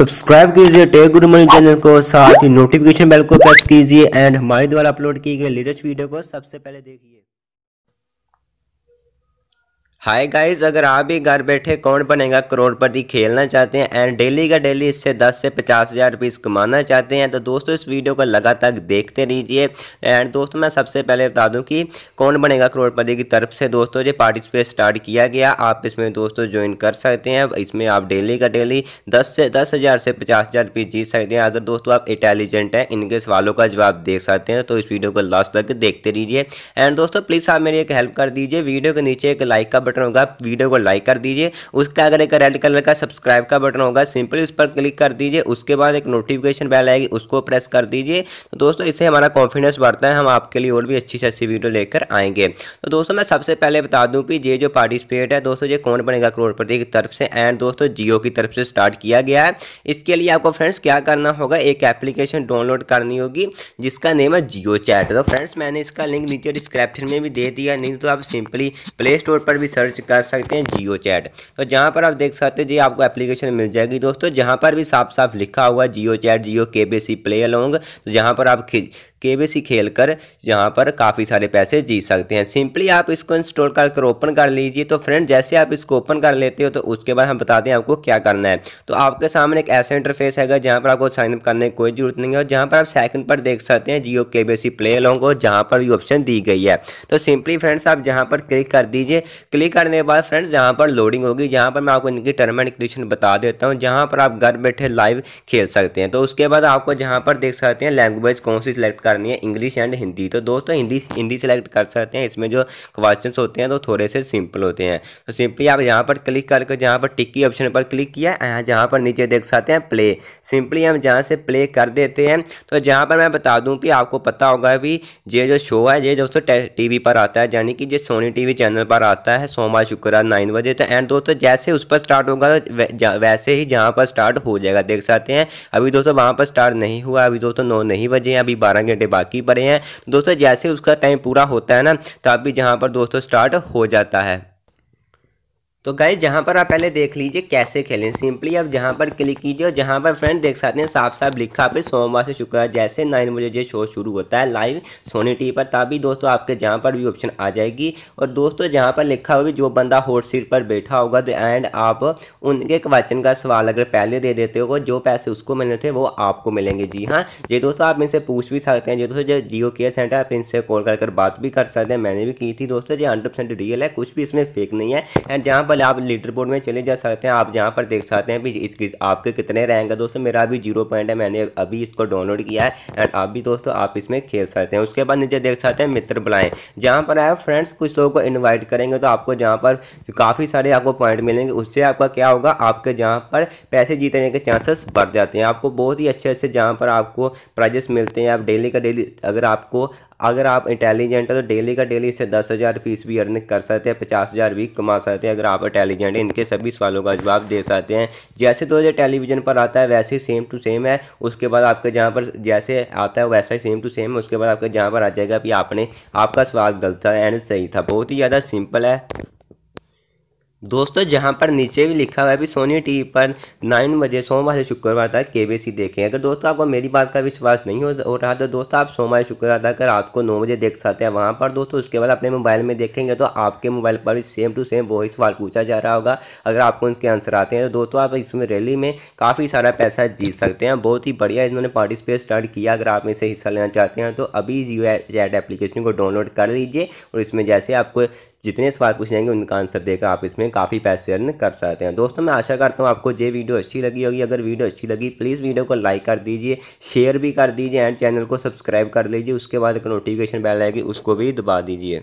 Subscribe कीजिए take गुरु money channel को, साथ ही नोटिफिकेशन बेल को प्रेस कीजिए एंड हमारे द्वारा अपलोड की गई लेटेस्ट वीडियो को सबसे पहले देखिए। हाय गाइस अगर आप भी घर बैठे कौन बनेगा करोड़पति खेलना चाहते हैं एंड डेली का डेली इससे 10 से पचास हज़ार रुपीज़ कमाना चाहते हैं तो दोस्तों इस वीडियो को लगातार देखते रहिए। एंड दोस्तों मैं सबसे पहले बता दूँ कि कौन बनेगा करोड़पति की तरफ़ से दोस्तों, ये पार्टिसिपेट स्टार्ट किया गया। आप इसमें दोस्तों ज्वाइन कर सकते हैं। इसमें आप डेली का डेली दस से दस हज़ार से पचास हज़ार जीत सकते हैं। अगर दोस्तों आप इंटेलिजेंट हैं, इनके सवालों का जवाब देख सकते हैं तो इस वीडियो को लास्ट तक देखते रहिए। एंड दोस्तों प्लीज़ आप मेरी एक हेल्प कर दीजिए। वीडियो के नीचे एक लाइक का बटन होगा वीडियो को लाइक कर दीजिए। उसका अगर एक रेड कलर का सब्सक्राइब का बटन होगा, सिंपली उस पर क्लिक कर दीजिए। उसके बाद एक नोटिफिकेशन बेल आएगी, उसको प्रेस कर दीजिए। तो दोस्तों, इससे हमारा कॉन्फिडेंस बढ़ता है, हम आपके लिए और भी अच्छी से अच्छी वीडियो लेकर आएँगे। तो दोस्तों, मैं सबसे पहले बता दूँ कि ये जो पार्टिसिपेट है, दोस्तों, ये कौन बनेगा करोड़पति की तरफ़ से? एंड दोस्तों जियो की तरफ़ से स्टार्ट किया गया है। इसके लिए आपको फ्रेंड्स क्या करना होगा? एक एप्लीकेशन डाउनलोड करनी होगी, जिसका नेम है जियो चैट तो फ्रेंड्स मैंने इसका लिंक नीचे डिस्क्रिप्शन में भी दे दिया। नहीं तो आप सिंपली प्ले स्टोर पर भी सर्च कर सकते हैं जियो चैट। तो जहाँ पर आप देख सकते हैं जी, आपको एप्लीकेशन मिल जाएगी दोस्तों। जहाँ पर भी साफ़ साफ़ लिखा हुआ जियो चैट, जियो के बी सी प्ले अलोंग तो जहाँ पर आप के खेल कर यहाँ पर काफ़ी सारे पैसे जीत सकते हैं। सिंपली आप इसको इंस्टॉल कर ओपन कर लीजिए। तो फ्रेंड जैसे आप इसको ओपन कर लेते हो तो उसके बाद हम बताते हैं आपको क्या करना है। तो आपके सामने एक ऐसा इंटरफेस है जहाँ पर आपको साइनअप करने की कोई ज़रूरत नहीं है और जहाँ पर आप सेकंड पर देख सकते हैं जियो के बी सी प्ले लॉन्ग जहाँ पर भी ऑप्शन दी गई है। तो सिंपली फ्रेंड्स आप जहाँ पर क्लिक कर दीजिए। क्लिक करने के बाद फ्रेंड्स जहाँ पर लोडिंग होगी, जहाँ पर मैं आपको इनकी टर्म एंड कंडीशन बता देता हूँ, जहाँ पर आप घर बैठे लाइव खेल सकते हैं। तो उसके बाद आपको जहाँ पर देख सकते हैं लैंग्वेज कौन सी सिलेक्ट करनी है इंग्लिश एंड हिंदी तो दोस्तों हिंदी हिंदी सेलेक्ट कर सकते हैं। इसमें जो क्वेश्चन होते हैं तो थोड़े से सिंपल होते हैं। तो सिंपली आप यहाँ पर क्लिक करके, जहाँ पर टिक्की ऑप्शन पर क्लिक किया, यहाँ, जहाँ पर नीचे देख सकते हैं प्ले सिंपली हम जहाँ से प्ले कर देते हैं तो जहाँ पर मैं बता दूँ कि आपको पता होगा भी ये जो शो है, ये दोस्तों टी पर आता है। यानी कि ये सोनी टी चैनल पर आता है, सोमवार, शुक्रवार नाइन बजे। तो एंड दोस्तों, जैसे उस पर स्टार्ट होगा तो वैसे ही जहाँ पर स्टार्ट हो जाएगा। देख सकते हैं, अभी दोस्तों वहाँ पर स्टार्ट नहीं हुआ, अभी दोस्तों नौ नहीं बजे अभी बारह घंटे बाकी पड़े हैं। दोस्तों, जैसे उसका टाइम पूरा होता है ना, तब भी जहाँ पर दोस्तों स्टार्ट हो जाता है। तो गाइज़ जहाँ पर आप पहले देख लीजिए कैसे खेलें सिंपली आप जहाँ पर क्लिक कीजिए और जहाँ पर फ्रेंड देख सकते हैं साफ़ साफ़ लिखा पे सोमवार से शुक्रवार, जैसे नाइन बजे जो शो शुरू होता है लाइव सोनी टीवी पर, तभी दोस्तों आपके जहाँ पर भी ऑप्शन आ जाएगी। और दोस्तों, जहाँ पर लिखा हुआ जो बंदा हॉट सीट पर बैठा होगा तो एंड आप उनके क्वेश्चन का सवाल अगर पहले दे देते हो, जो पैसे उसको मिलने थे, वो आपको मिलेंगे। जी हाँ ये दोस्तों आप इनसे पूछ भी सकते हैं। जो दोस्तों, जो जियो केयर सेंटर आप इनसे कॉल कर बात भी कर सकते हैं। मैंने भी की थी दोस्तों जो हंड्रेड रियल है, कुछ भी इसमें फेक नहीं है। एंड जहाँ पर आप लीडर बोर्ड में चले जा सकते हैं, आप जहाँ पर देख सकते हैं भी आपके कितने रैंक है। दोस्तों, मेरा अभी ज़ीरो पॉइंट है, मैंने अभी इसको डाउनलोड किया है एंड आप भी दोस्तों, आप इसमें खेल सकते हैं। उसके बाद नीचे देख सकते हैं मित्र बुलाएँ। जहाँ पर आप फ्रेंड्स कुछ लोगों को इन्वाइट करेंगे तो आपको जहाँ पर काफ़ी सारे आपको पॉइंट मिलेंगे। उससे आपका क्या होगा, आपके जहाँ पर पैसे जीतने के चांसेस बढ़ जाते हैं। आपको बहुत ही अच्छे अच्छे जहाँ पर आपको प्राइजेस मिलते हैं। आप डेली का डेली अगर आपको अगर आप इंटेलिजेंट है तो डेली का डेली से दस हज़ार फ़ीस भी अर्निंग कर सकते हैं, पचास हज़ार भी कमा सकते हैं, अगर आप इंटेलिजेंट हैं, इनके सभी सवालों का जवाब दे सकते हैं। जैसे तो जो टेलीविज़न पर आता है, वैसे ही सेम टू सेम है। उसके बाद आपके जहाँ पर जैसे आता है, वैसा ही सेम टू सेम है। उसके बाद आपके जहाँ पर आ जाएगा कि आपने, आपका सवाल गलत था एंड सही था। बहुत ही ज़्यादा सिंपल है। दोस्तों, जहाँ पर नीचे भी लिखा हुआ है भी सोनी टीवी पर नाइन बजे, सोमवार से शुक्रवार तक के देखें। अगर दोस्तों, आपको मेरी बात का विश्वास नहीं हो रहा तो दोस्तों, आप सोमवार शुक्रवार तक रात को नौ बजे देख सकते हैं। वहाँ पर दोस्तों, उसके बाद अपने मोबाइल में देखेंगे तो आपके मोबाइल पर भी सेम टू सेम वही सवाल पूछा जा रहा होगा। अगर आपको उसके आंसर आते हैं तो दोस्तों, आप इसमें रैली में काफ़ी सारा पैसा जीत सकते हैं। बहुत ही बढ़िया इन्होंने पार्टिसिपेट स्टार्ट किया। अगर आप इसे हिस्सा लेना चाहते हैं तो अभी एड एप्लीकेशन को डाउनलोड कर लीजिए और इसमें जैसे आपको जितने सवाल पूछ जाएँगे, उनका आंसर देकर आप इसमें काफ़ी पैसे अर्न कर सकते हैं। दोस्तों, मैं आशा करता हूँ आपको ये वीडियो अच्छी लगी होगी। अगर वीडियो अच्छी लगी प्लीज़ वीडियो को लाइक कर दीजिए शेयर भी कर दीजिए एंड चैनल को सब्सक्राइब कर लीजिए। उसके बाद एक नोटिफिकेशन बैल आएगी, उसको भी दबा दीजिए।